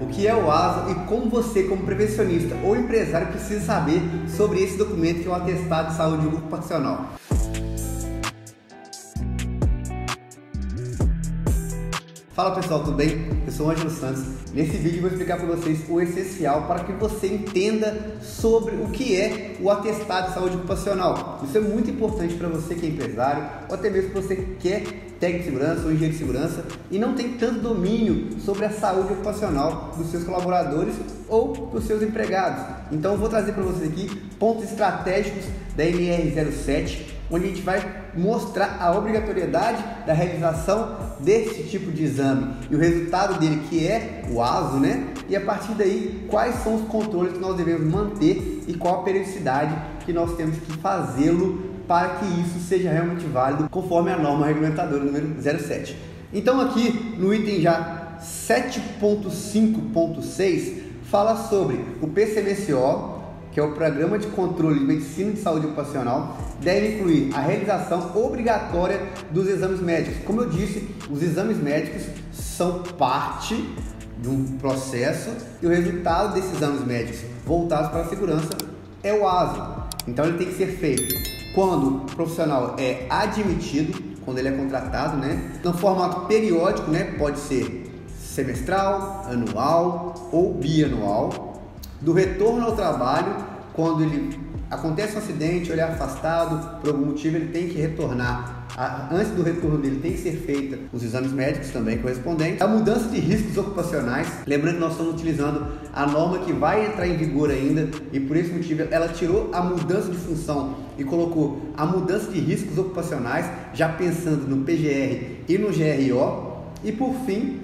o que é o ASO e como você, como prevencionista ou empresário, precisa saber sobre esse documento que é o Atestado de Saúde Ocupacional. Fala pessoal, tudo bem? Eu sou o Ângelo Santos. Nesse vídeo vou explicar para vocês o essencial para que você entenda sobre o que é o atestado de saúde ocupacional. Isso é muito importante para você que é empresário ou até mesmo você que quer técnico de segurança ou engenheiro de segurança e não tem tanto domínio sobre a saúde ocupacional dos seus colaboradores ou dos seus empregados. Então vou trazer para vocês aqui pontos estratégicos da NR07 onde a gente vai mostrar a obrigatoriedade da realização desse tipo de exame e o resultado dele que é o ASO, né? E a partir daí, quais são os controles que nós devemos manter e qual a periodicidade que nós temos que fazê-lo para que isso seja realmente válido conforme a norma regulamentadora número 07. Então aqui no item já 7.5.6 fala sobre o PCMSO, que é o Programa de Controle de Medicina de Saúde Ocupacional, deve incluir a realização obrigatória dos exames médicos. Como eu disse, os exames médicos são parte de um processo e o resultado desses exames médicos voltados para a segurança é o ASO. Então ele tem que ser feito quando o profissional é admitido, quando ele é contratado, né? No formato periódico, né? Pode ser semestral, anual ou bianual do retorno ao trabalho, quando ele acontece um acidente, ele é afastado, por algum motivo ele tem que retornar. Antes do retorno dele tem que ser feita os exames médicos também correspondentes. A mudança de riscos ocupacionais, lembrando que nós estamos utilizando a norma que vai entrar em vigor ainda e por esse motivo ela tirou a mudança de função e colocou a mudança de riscos ocupacionais, já pensando no PGR e no GRO. E por fim,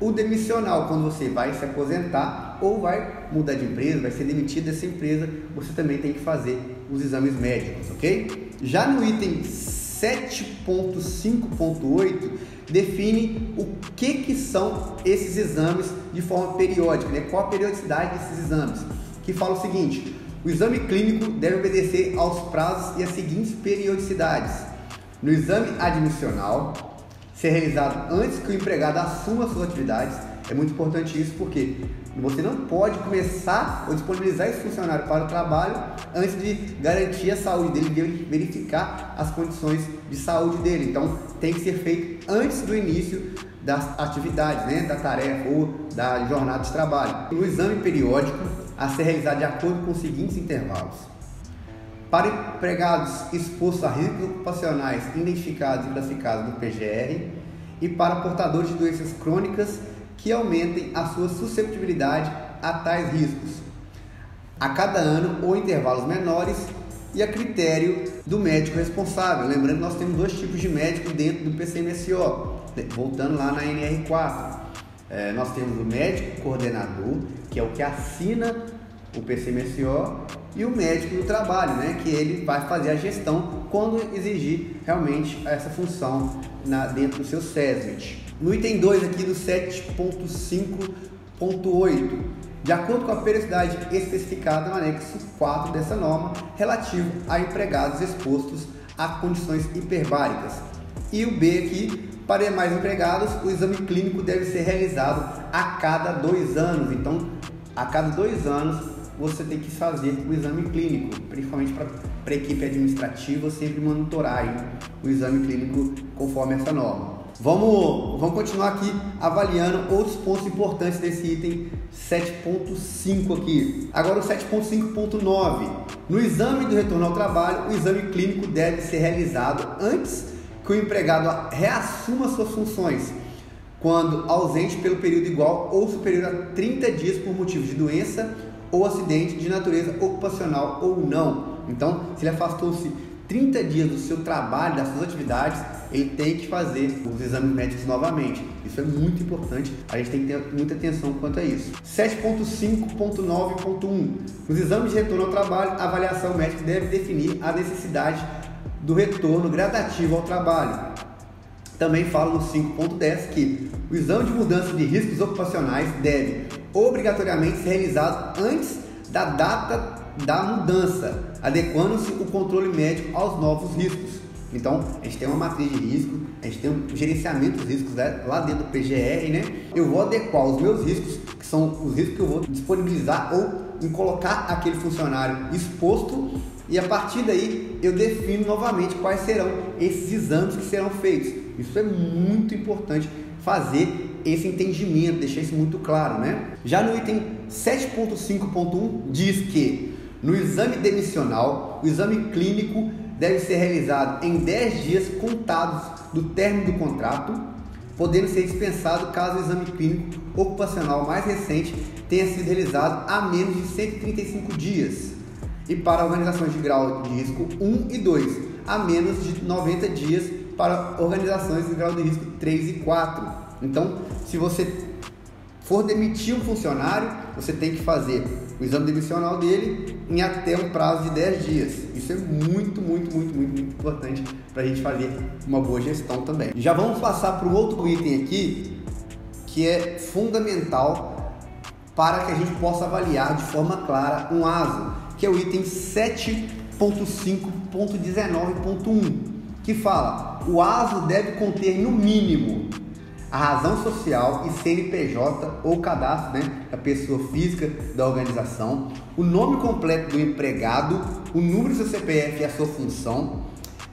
o demissional, quando você vai se aposentar ou vai mudar de empresa, vai ser demitido dessa empresa, você também tem que fazer os exames médicos, ok? Já no item 7.5.8 define o que, que são esses exames de forma periódica, né? qual a periodicidade desses exames, que fala o seguinte, o exame clínico deve obedecer aos prazos e às seguintes periodicidades. No exame admissional, ser realizado antes que o empregado assuma suas atividades. É muito importante isso porque você não pode começar ou disponibilizar esse funcionário para o trabalho antes de garantir a saúde dele, verificar as condições de saúde dele. Então tem que ser feito antes do início das atividades, né, da tarefa ou da jornada de trabalho. No exame periódico a ser realizado de acordo com os seguintes intervalos. Para empregados expostos a riscos ocupacionais identificados e classificados no PGR e para portadores de doenças crônicas que aumentem a sua susceptibilidade a tais riscos, a cada ano ou intervalos menores e a critério do médico responsável. Lembrando que nós temos dois tipos de médico dentro do PCMSO, voltando lá na NR4. É, nós temos o médico coordenador, que é o que assina o PCMSO, e o médico do trabalho, né, que ele vai fazer a gestão quando exigir realmente essa função na, dentro do seu SESMIT. No item 2 aqui do 7.5.8, de acordo com a periodicidade especificada no anexo 4 dessa norma, relativo a empregados expostos a condições hiperbáricas. E o B aqui, para demais empregados, o exame clínico deve ser realizado a cada dois anos. Então, a cada dois anos você tem que fazer o exame clínico, principalmente para a equipe administrativa, sempre monitorar o exame clínico conforme essa norma. Vamos, vamos continuar aqui avaliando outros pontos importantes desse item 7.5 aqui. Agora o 7.5.9. No exame do retorno ao trabalho, o exame clínico deve ser realizado antes que o empregado reassuma suas funções, quando ausente pelo período igual ou superior a 30 dias por motivo de doença ou acidente de natureza ocupacional ou não. Então, se ele afastou-se 30 dias do seu trabalho, das suas atividades, ele tem que fazer os exames médicos novamente. Isso é muito importante, a gente tem que ter muita atenção quanto a isso. 7.5.9.1 Nos exames de retorno ao trabalho, a avaliação médica deve definir a necessidade do retorno gradativo ao trabalho. Também fala no 5.10 que o exame de mudança de riscos ocupacionais deve obrigatoriamente ser realizado antes da data da mudança, adequando-se o controle médico aos novos riscos. Então, a gente tem uma matriz de risco, a gente tem um gerenciamento dos riscos lá dentro do PGR, né? Eu vou adequar os meus riscos, que são os riscos que eu vou disponibilizar ou em colocar aquele funcionário exposto e a partir daí eu defino novamente quais serão esses exames que serão feitos. Isso é muito importante fazer esse entendimento, deixar isso muito claro, né? Já no item 7.5.1 diz que no exame demissional, o exame clínico deve ser realizado em 10 dias contados do término do contrato, podendo ser dispensado caso o exame clínico ocupacional mais recente tenha sido realizado há menos de 135 dias. E para organizações de grau de risco 1 e 2, a menos de 90 dias para organizações de grau de risco 3 e 4. Então, se você for demitir um funcionário, você tem que fazer o exame demissional dele em até um prazo de 10 dias. Isso é muito, muito, muito, muito, muito importante para a gente fazer uma boa gestão também. Já vamos passar para o outro item aqui, que é fundamental para que a gente possa avaliar de forma clara um ASO, que é o item 7.5.19.1, que fala: o ASO deve conter no mínimo a razão social e CNPJ ou cadastro né, da pessoa física da organização, o nome completo do empregado, o número do seu CPF e a sua função,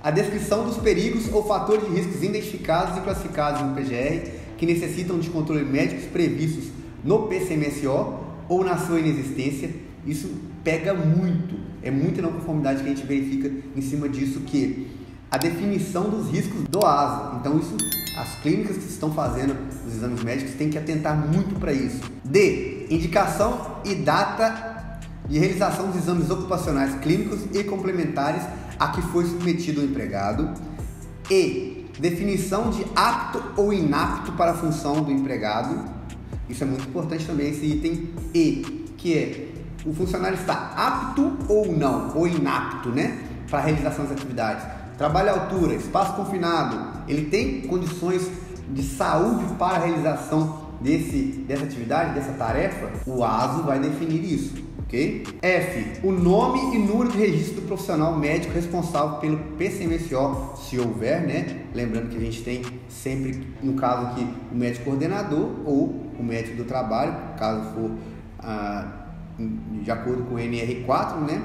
a descrição dos perigos ou fatores de riscos identificados e classificados no PGR que necessitam de controle médicos previstos no PCMSO ou na sua inexistência. Isso pega muito, é muita não conformidade que a gente verifica em cima disso que a definição dos riscos do ASA. Então isso as clínicas que estão fazendo os exames médicos têm que atentar muito para isso. D. Indicação e data de realização dos exames ocupacionais clínicos e complementares a que foi submetido o empregado. E. Definição de apto ou inapto para a função do empregado. Isso é muito importante também, esse item E, que é o funcionário está apto ou não, ou inapto, né, para a realização das atividades. Trabalho à altura, espaço confinado, ele tem condições de saúde para a realização desse, dessa atividade, dessa tarefa? O ASO vai definir isso, ok? F. O nome e número de registro do profissional médico responsável pelo PCMSO, se houver, né? Lembrando que a gente tem sempre, no caso aqui, o médico coordenador ou o médico do trabalho, caso for ah, de acordo com o NR4, né?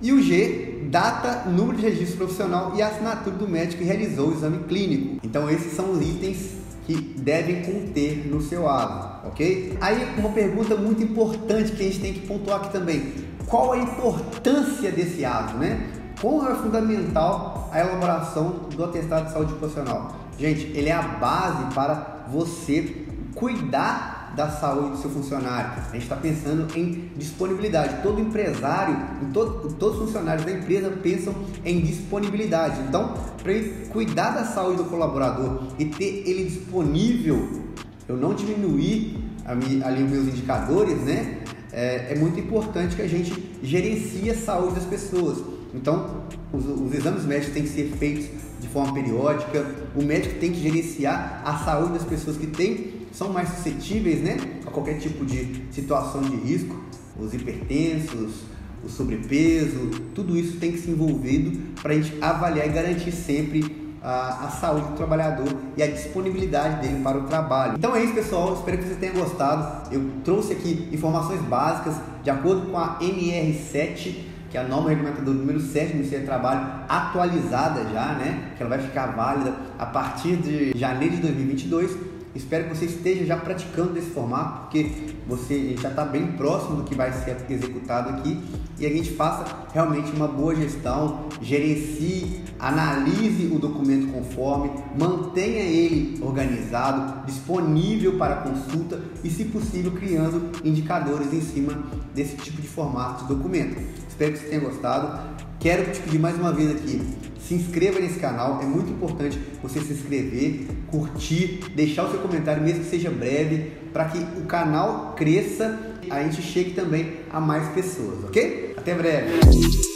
E o G, data, número de registro profissional e assinatura do médico que realizou o exame clínico. Então esses são os itens que devem conter no seu ato, ok? Aí uma pergunta muito importante que a gente tem que pontuar aqui também. Qual a importância desse ato, né? Como é fundamental a elaboração do atestado de saúde profissional? Gente, ele é a base para você cuidar da saúde do seu funcionário. A gente está pensando em disponibilidade. Todo empresário, todo, todos os funcionários da empresa pensam em disponibilidade. Então, para ele cuidar da saúde do colaborador e ter ele disponível, eu não diminuir ali os meus indicadores, né? É, é, muito importante que a gente gerencie a saúde das pessoas. Então, os, os exames médicos têm que ser feitos de forma periódica, o médico tem que gerenciar a saúde das pessoas que têm são mais suscetíveis né, a qualquer tipo de situação de risco, os hipertensos, o sobrepeso, tudo isso tem que ser envolvido para a gente avaliar e garantir sempre a, a, saúde do trabalhador e a disponibilidade dele para o trabalho. Então é isso, pessoal. Espero que você tenha gostado. Eu trouxe aqui informações básicas de acordo com a NR7, que é a norma regulamentadora número 7 do Ministério do Trabalho, atualizada já, né? Que ela vai ficar válida a partir de janeiro de 2022 Espero que você esteja já praticando esse formato, porque você já está bem próximo do que vai ser executado aqui e a gente faça realmente uma boa gestão, gerencie, analise o documento conforme, mantenha ele organizado, disponível para consulta e, se possível, criando indicadores em cima desse tipo de formato de documento. Espero que você tenha gostado. Quero te pedir mais uma vez aqui se inscreva nesse canal, é muito importante você se inscrever, curtir, deixar o seu comentário, mesmo que seja breve, para que o canal cresça e a gente chegue também a mais pessoas, ok? Até breve!